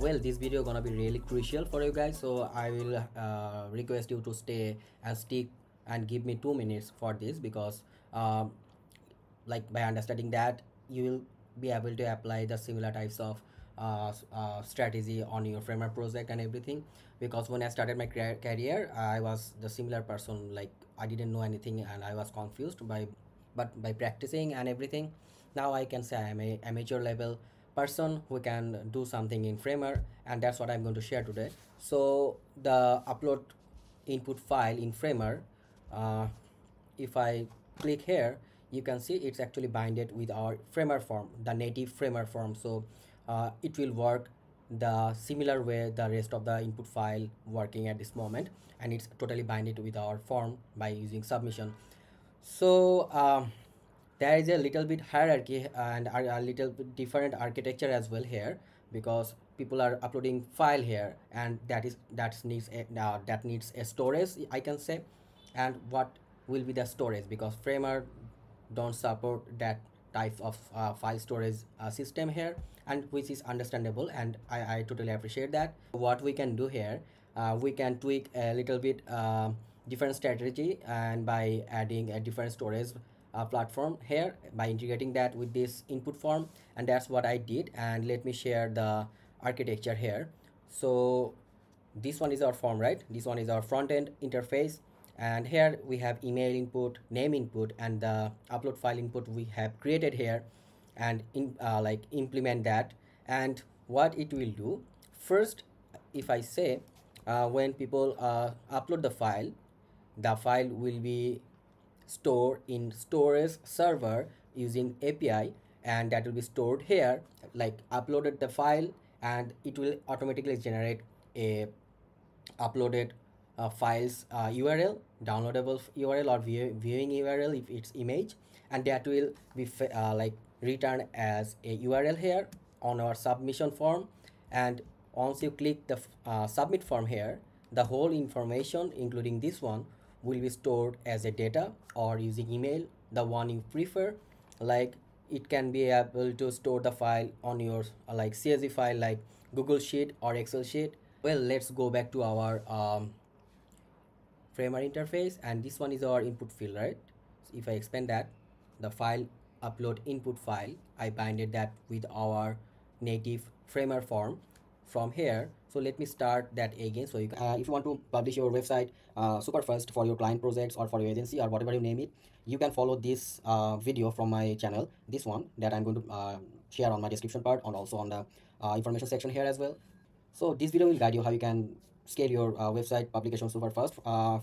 well this video gonna be really crucial for you guys so i will uh, request you to stay and stick and give me two minutes for this because um, like by understanding that you will be able to apply the similar types of uh, uh, strategy on your framework project and everything. Because when i started my career i was the similar person like i didn't know anything and i was confused by but by practicing and everything now i can say i am a amateur level person who can do something in framer and that's what i'm going to share today. So the upload input file in framer uh, if i click here you can see it's actually binded with our framer form the native framer form. So uh, it will work the similar way the rest of the input file working at this moment and it's totally binded with our form by using submission. So um, there is a little bit hierarchy and a little bit different architecture as well here because people are uploading file here and that is that needs a, uh, that needs a storage i can say and what will be the storage because framer don't support that type of uh, file storage uh, system here and which is understandable and I, I totally appreciate that. What we can do here uh, we can tweak a little bit uh, different strategy and by adding a different storage uh, platform here by integrating that with this input form and that's what I did. And let me share the architecture here. So this one is our form right? This one is our front end interface. And here we have email input name input and the upload file input we have created here and in uh, like implement that. And what it will do first if i say uh, when people uh, upload the file the file will be stored in storage server using api and that will be stored here like uploaded the file and it will automatically generate a uploaded uh, files uh, URL, downloadable URL or view, viewing URL if it's image, and that will be uh, like return as a URL here on our submission form. And once you click the uh, submit form here, the whole information, including this one, will be stored as a data or using email, the one you prefer. Like it can be able to store the file on your like CSV file like Google Sheet or Excel sheet. Well, let's go back to our um, framer interface and this one is our input field right so if i expand that the file upload input file i binded that with our native framer form from here so let me start that again. So you can, uh, if you want to publish your website uh, super fast for your client projects or for your agency or whatever you name it you can follow this uh, video from my channel this one that i'm going to uh, share on my description part and also on the uh, information section here as well. So this video will guide you how you can scale your uh, website publication super fast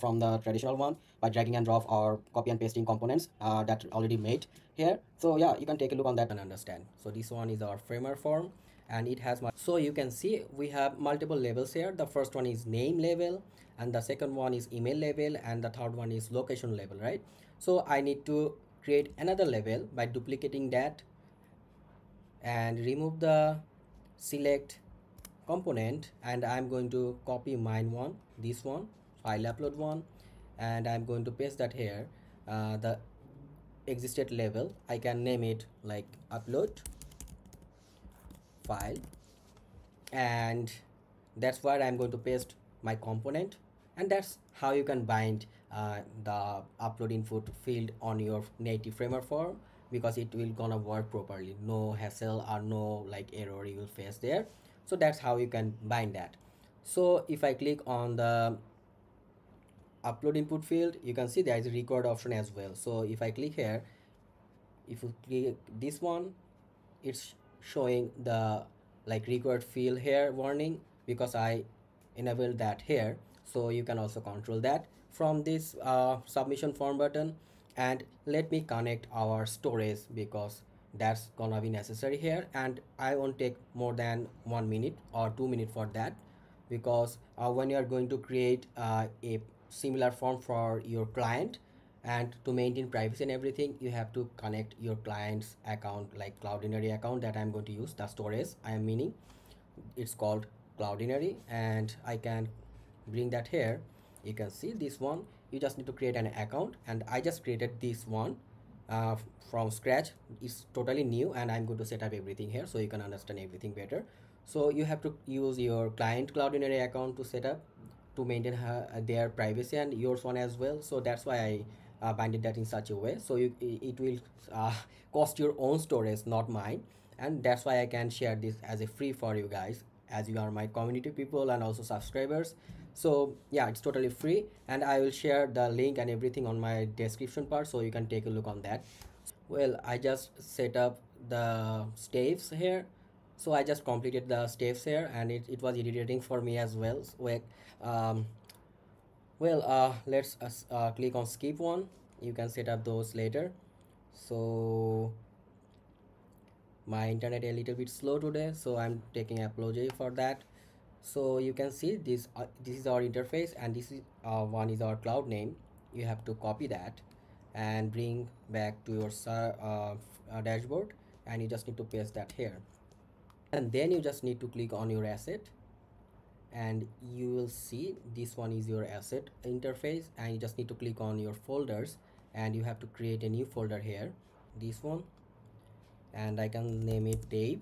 from the traditional one by dragging and drop or copy and pasting components that already made here. So yeah you can take a look on that and understand. So this one is our framer form and it has my so you can see we have multiple labels here. The first one is name label and the second one is email label and the third one is location label right? So i need to create another label by duplicating that and remove the select component and I'm going to copy mine one this one file upload one and I'm going to paste that here. Uh, the existed label I can name it like upload file and that's where I'm going to paste my component and that's how you can bind uh, the upload input field on your native framer form because it will gonna work properly. No hassle or no like error you will face there. So that's how you can bind that. So if i click on the upload input field you can see there is a record option as well. So if i click here if you click this one it's showing the like record field here warning because i enabled that here so you can also control that from this uh, submission form button. And let me connect our storage because that's gonna be necessary here. And i won't take more than one minute or two minutes for that because uh, when you are going to create uh, a similar form for your client and to maintain privacy and everything you have to connect your client's account like cloudinary account that i'm going to use the storage i am meaning. It's called cloudinary and i can bring that here. You can see this one. You just need to create an account and i just created this one uh, from scratch. It's totally new and i'm going to set up everything here so you can understand everything better. So you have to use your client cloudinary account to set up to maintain her, their privacy and yours one as well. So that's why i uh, binded that in such a way. So you it will uh, cost your own storage not mine. And that's why i can share this as a free for you guys as you are my community people and also subscribers. So yeah it's totally free. And i will share the link and everything on my description part so you can take a look on that. Well i just set up the staves here. So i just completed the staves here and it, it was irritating for me as well. So, um, well uh, let's uh, click on skip one. You can set up those later. So my internet is a little bit slow today so i'm taking apology for that. So you can see this uh, this is our interface and this is uh, one is our cloud name. You have to copy that and bring back to your uh, uh, dashboard and you just need to paste that here. And then you just need to click on your asset and you will see this one is your asset interface and you just need to click on your folders and you have to create a new folder here. This one and I can name it Dave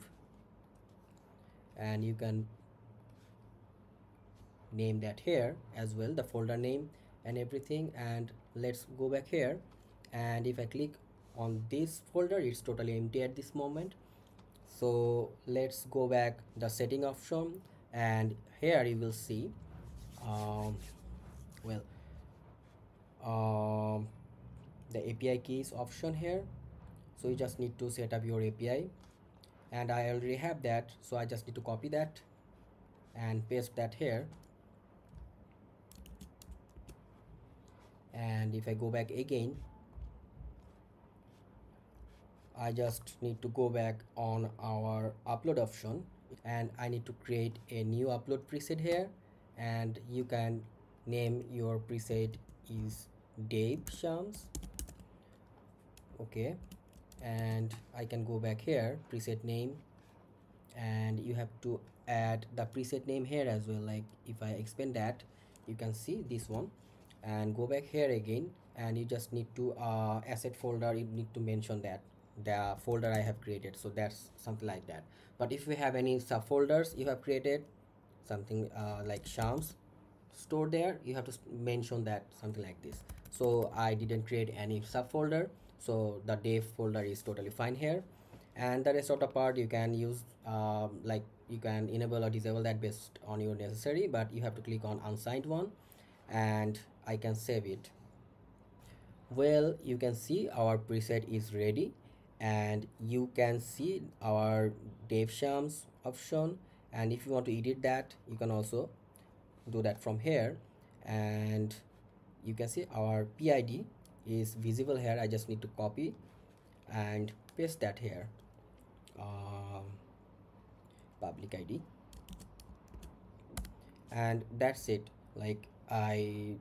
and you can name that here as well the folder name and everything and let's go back here. And if I click on this folder it's totally empty at this moment. So let's go back the setting option and here you will see um, well um, the API keys option here. So you just need to set up your API and I already have that so I just need to copy that and paste that here. And if I go back again I just need to go back on our upload option. And I need to create a new upload preset here. And you can name your preset is Dave Shams okay. And I can go back here preset name. And you have to add the preset name here as well. Like if I expand that you can see this one. And go back here again. And you just need to uh, asset folder you need to mention that the folder I have created. So that's something like that. But if we have any subfolders you have created something uh, like shams store there you have to mention that something like this. So I didn't create any subfolder. So the Dave folder is totally fine here. And the rest of the part you can use uh, like you can enable or disable that based on your necessary but you have to click on unsigned one and I can save it. Well you can see our preset is ready and you can see our Dave Shams option. And if you want to edit that you can also do that from here. And you can see our PID is visible here. I just need to copy and paste that here. Um, public ID and that's it. Like I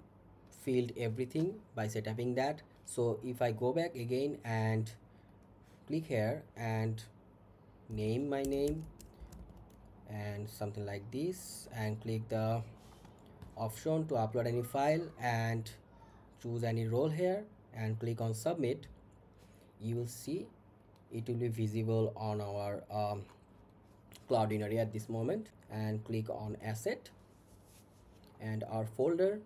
filled everything by setting that. So if I go back again and click here and name my name and something like this and click the option to upload any file and choose any role here and click on submit. You will see it will be visible on our um, Cloudinary at this moment and click on asset and our folder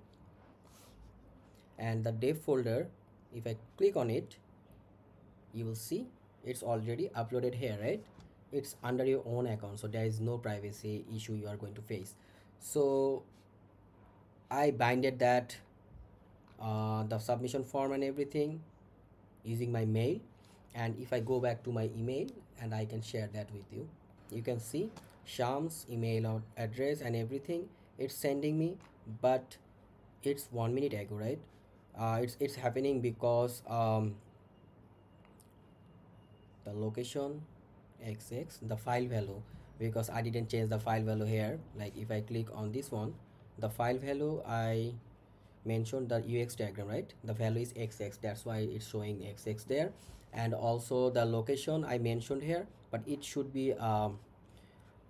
and the dev folder. If I click on it you will see it's already uploaded here right? It's under your own account so there is no privacy issue you are going to face. So i binded that uh, the submission form and everything using my mail. And if i go back to my email and i can share that with you you can see shams email address and everything. It's sending me but it's one minute ago right? Uh, it's it's happening because um, the location xx the file value because I didn't change the file value here. Like if I click on this one the file value I mentioned the UX diagram right? The value is xx that's why it's showing xx there. And also the location I mentioned here but it should be um,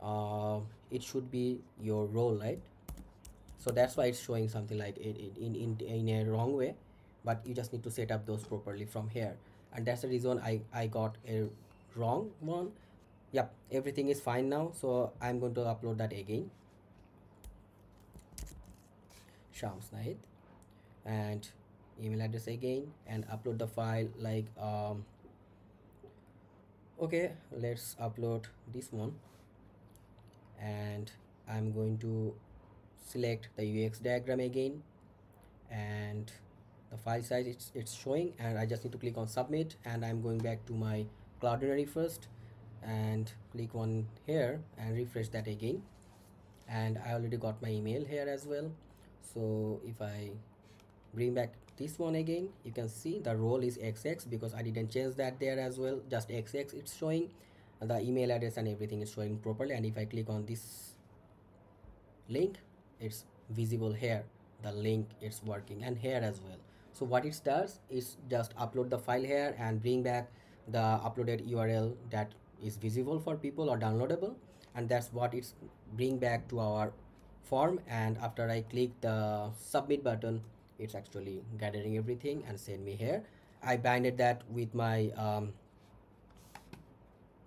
uh, it should be your role right? So that's why it's showing something like it, in, in, in a wrong way but you just need to set up those properly from here. And that's the reason I, I got a wrong one. Yep everything is fine now so I'm going to upload that again. Shams Nahid. And email address again and upload the file like um, okay let's upload this one. And I'm going to select the UX diagram again and the file size it's, it's showing and I just need to click on submit and I'm going back to my Cloudinary first and click on here and refresh that again. And I already got my email here as well. So if I bring back this one again you can see the role is xx because I didn't change that there as well just xx it's showing. The email address and everything is showing properly and if I click on this link it's visible here. The link it's working and here as well so what it does is just upload the file here and bring back the uploaded url that is visible for people or downloadable. And that's what it's bring back to our form. And after i click the submit button it's actually gathering everything and send me here. I binded that with my um,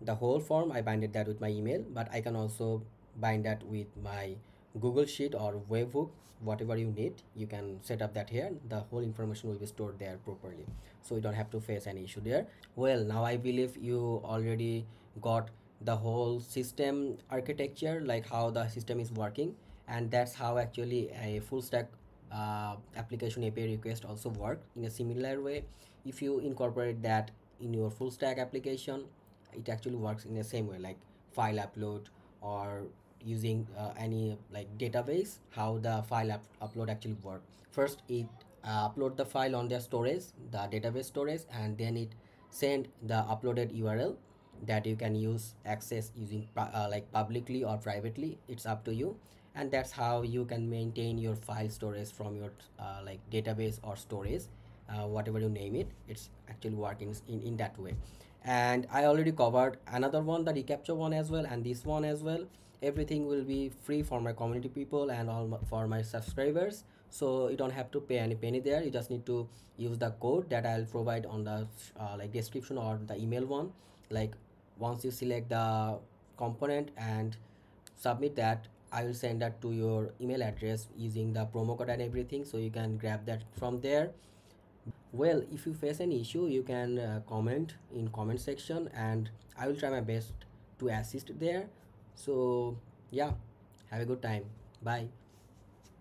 the whole form. I binded that with my email but i can also bind that with my google sheet or webhook whatever you need you can set up that here. The whole information will be stored there properly. So you don't have to face any issue there. Well now i believe you already got the whole system architecture like how the system is working. And that's how actually a full stack uh, application API request also work in a similar way. If you incorporate that in your full stack application it actually works in the same way like file upload or using uh, any like database how the file up upload actually work. First it uh, upload the file on their storage the database storage and then it send the uploaded url that you can use access using uh, like publicly or privately. It's up to you. And that's how you can maintain your file storage from your uh, like database or storage uh, whatever you name it. It's actually working in, in that way. And i already covered another one the reCAPTCHA one as well and this one as well everything will be free for my community people and all my, for my subscribers. So you don't have to pay any penny there. You just need to use the code that i'll provide on the uh, like description or the email one. Like once you select the component and submit that I will send that to your email address using the promo code and everything so you can grab that from there. Well if you face any issue you can uh, comment in comment section and I will try my best to assist there so yeah have a good time. Bye